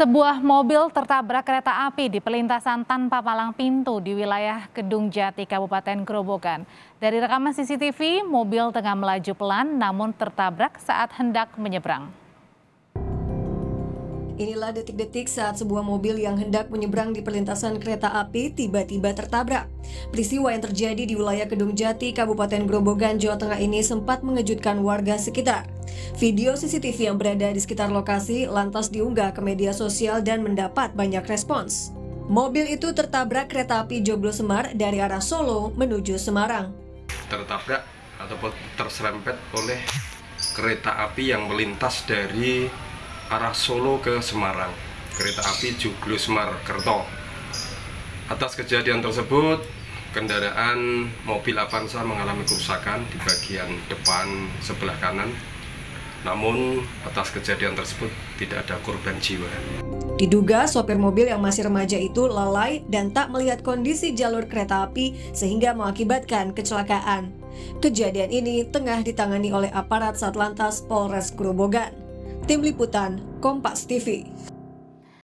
Sebuah mobil tertabrak kereta api di pelintasan tanpa palang pintu di wilayah Kedung Jati, Kabupaten Grobogan. Dari rekaman CCTV, mobil tengah melaju pelan namun tertabrak saat hendak menyeberang. Inilah detik-detik saat sebuah mobil yang hendak menyeberang di perlintasan kereta api tiba-tiba tertabrak. Peristiwa yang terjadi di wilayah Kedung Jati, Kabupaten Grobogan, Jawa Tengah ini sempat mengejutkan warga sekitar. Video CCTV yang berada di sekitar lokasi lantas diunggah ke media sosial dan mendapat banyak respons. Mobil itu tertabrak kereta api Joglo Semar dari arah Solo menuju Semarang. Tertabrak ataupun terserempet oleh kereta api yang melintas dari arah Solo ke Semarang kereta api Joglo Semar Kerto atas kejadian tersebut kendaraan mobil Avanza mengalami kerusakan di bagian depan sebelah kanan namun atas kejadian tersebut tidak ada korban jiwa. Diduga sopir mobil yang masih remaja itu lalai dan tak melihat kondisi jalur kereta api sehingga mengakibatkan kecelakaan. Kejadian ini tengah ditangani oleh aparat Satlantas Polres Grobogan. Tim Liputan Kompas TV.